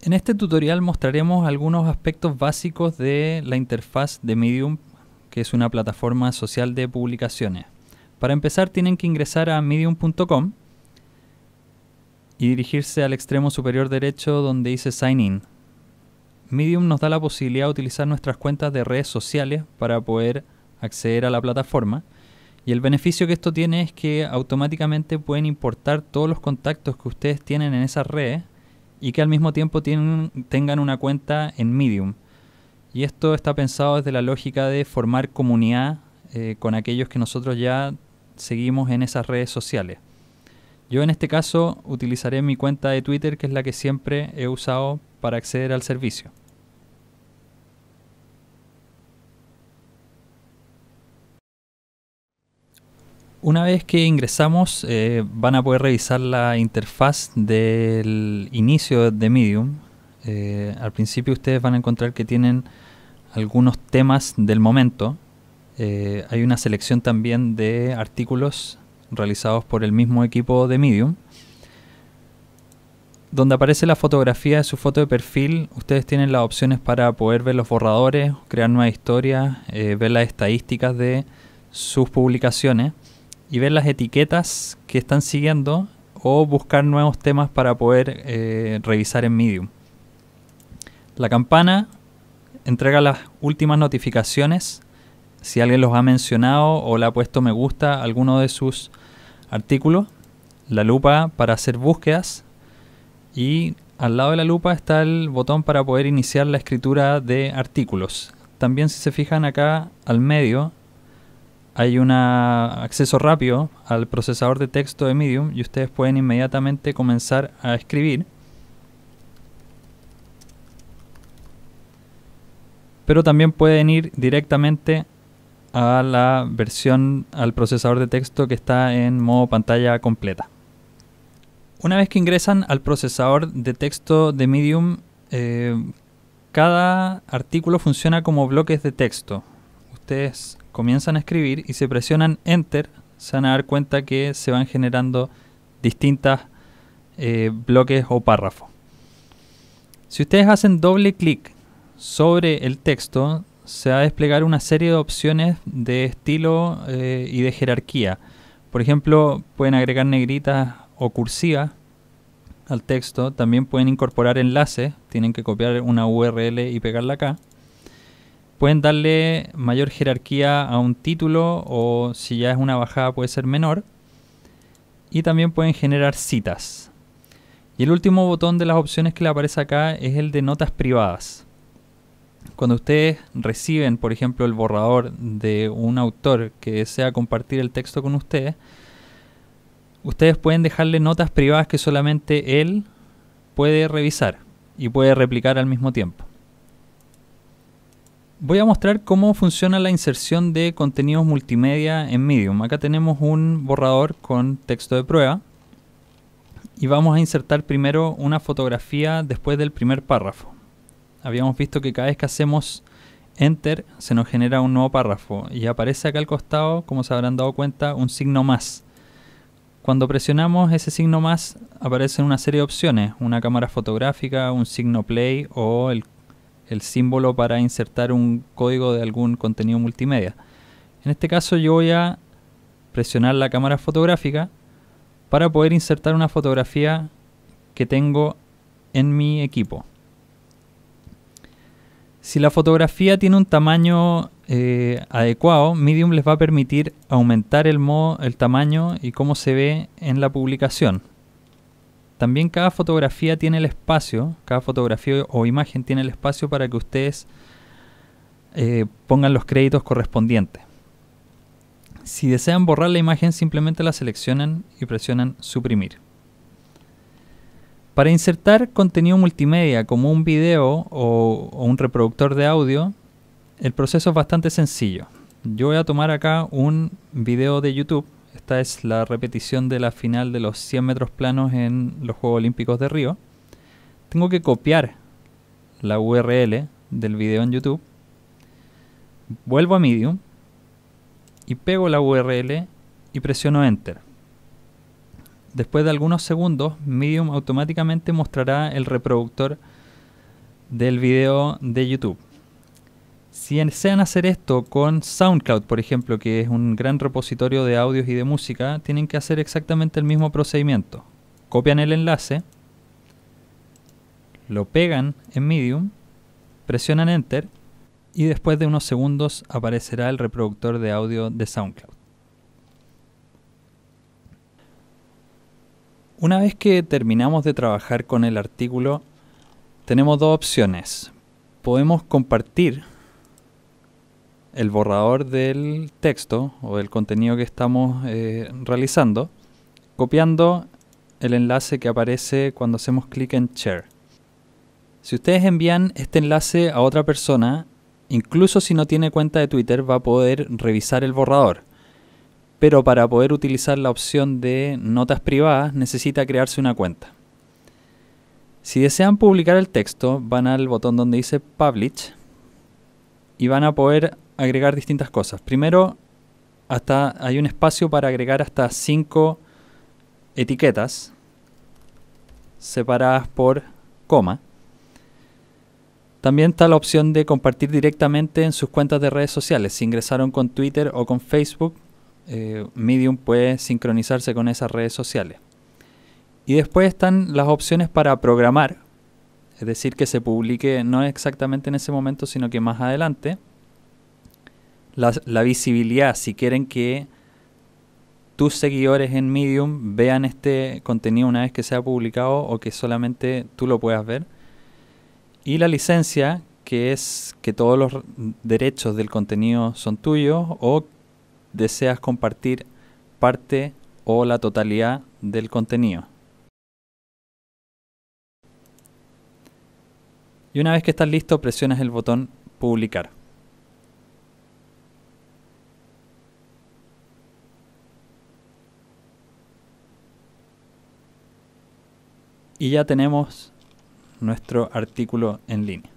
En este tutorial mostraremos algunos aspectos básicos de la interfaz de Medium, que es una plataforma social de publicaciones. Para empezar tienen que ingresar a medium.com y dirigirse al extremo superior derecho donde dice Sign In. Medium nos da la posibilidad de utilizar nuestras cuentas de redes sociales para poder acceder a la plataforma. Y el beneficio que esto tiene es que automáticamente pueden importar todos los contactos que ustedes tienen en esas redes y que al mismo tiempo tengan una cuenta en Medium. Y esto está pensado desde la lógica de formar comunidad eh, con aquellos que nosotros ya seguimos en esas redes sociales. Yo en este caso utilizaré mi cuenta de Twitter, que es la que siempre he usado para acceder al servicio. Una vez que ingresamos eh, van a poder revisar la interfaz del inicio de Medium. Eh, al principio ustedes van a encontrar que tienen algunos temas del momento. Eh, hay una selección también de artículos realizados por el mismo equipo de Medium. Donde aparece la fotografía de su foto de perfil, ustedes tienen las opciones para poder ver los borradores, crear nuevas historias, ver las estadísticas de sus publicaciones y ver las etiquetas que están siguiendo o buscar nuevos temas para poder eh, revisar en Medium. La campana entrega las últimas notificaciones si alguien los ha mencionado o le ha puesto me gusta alguno de sus artículos. La lupa para hacer búsquedas y al lado de la lupa está el botón para poder iniciar la escritura de artículos. También si se fijan acá al medio hay un acceso rápido al procesador de texto de Medium y ustedes pueden inmediatamente comenzar a escribir. Pero también pueden ir directamente a la versión, al procesador de texto que está en modo pantalla completa. Una vez que ingresan al procesador de texto de Medium, eh, cada artículo funciona como bloques de texto. Ustedes comienzan a escribir y se presionan Enter, se van a dar cuenta que se van generando distintas eh, bloques o párrafos. Si ustedes hacen doble clic sobre el texto, se va a desplegar una serie de opciones de estilo eh, y de jerarquía. Por ejemplo, pueden agregar negritas o cursivas al texto. También pueden incorporar enlaces. Tienen que copiar una URL y pegarla acá. Pueden darle mayor jerarquía a un título o si ya es una bajada puede ser menor. Y también pueden generar citas. Y el último botón de las opciones que le aparece acá es el de notas privadas. Cuando ustedes reciben, por ejemplo, el borrador de un autor que desea compartir el texto con ustedes, ustedes pueden dejarle notas privadas que solamente él puede revisar y puede replicar al mismo tiempo. Voy a mostrar cómo funciona la inserción de contenidos multimedia en Medium. Acá tenemos un borrador con texto de prueba y vamos a insertar primero una fotografía después del primer párrafo. Habíamos visto que cada vez que hacemos Enter se nos genera un nuevo párrafo y aparece acá al costado, como se habrán dado cuenta, un signo más. Cuando presionamos ese signo más aparecen una serie de opciones, una cámara fotográfica, un signo play o el el símbolo para insertar un código de algún contenido multimedia. En este caso yo voy a presionar la cámara fotográfica para poder insertar una fotografía que tengo en mi equipo. Si la fotografía tiene un tamaño eh, adecuado, Medium les va a permitir aumentar el, modo, el tamaño y cómo se ve en la publicación. También cada fotografía tiene el espacio, cada fotografía o imagen tiene el espacio para que ustedes eh, pongan los créditos correspondientes. Si desean borrar la imagen, simplemente la seleccionan y presionan suprimir. Para insertar contenido multimedia como un video o, o un reproductor de audio, el proceso es bastante sencillo. Yo voy a tomar acá un video de YouTube esta es la repetición de la final de los 100 metros planos en los Juegos Olímpicos de Río. Tengo que copiar la URL del video en YouTube. Vuelvo a Medium y pego la URL y presiono Enter. Después de algunos segundos, Medium automáticamente mostrará el reproductor del video de YouTube. Si desean hacer esto con SoundCloud, por ejemplo, que es un gran repositorio de audios y de música, tienen que hacer exactamente el mismo procedimiento. Copian el enlace, lo pegan en Medium, presionan Enter y después de unos segundos aparecerá el reproductor de audio de SoundCloud. Una vez que terminamos de trabajar con el artículo, tenemos dos opciones. Podemos compartir el borrador del texto o del contenido que estamos eh, realizando, copiando el enlace que aparece cuando hacemos clic en Share. Si ustedes envían este enlace a otra persona, incluso si no tiene cuenta de Twitter, va a poder revisar el borrador. Pero para poder utilizar la opción de notas privadas necesita crearse una cuenta. Si desean publicar el texto, van al botón donde dice Publish y van a poder agregar distintas cosas. Primero, hasta hay un espacio para agregar hasta cinco etiquetas separadas por coma. También está la opción de compartir directamente en sus cuentas de redes sociales. Si ingresaron con Twitter o con Facebook, eh, Medium puede sincronizarse con esas redes sociales. Y después están las opciones para programar, es decir, que se publique no exactamente en ese momento, sino que más adelante la, visibilidad, si quieren que tus seguidores en Medium vean este contenido una vez que sea publicado o que solamente tú lo puedas ver. Y la licencia, que es que todos los derechos del contenido son tuyos o deseas compartir parte o la totalidad del contenido. Y una vez que estás listo, presionas el botón publicar. Y ya tenemos nuestro artículo en línea.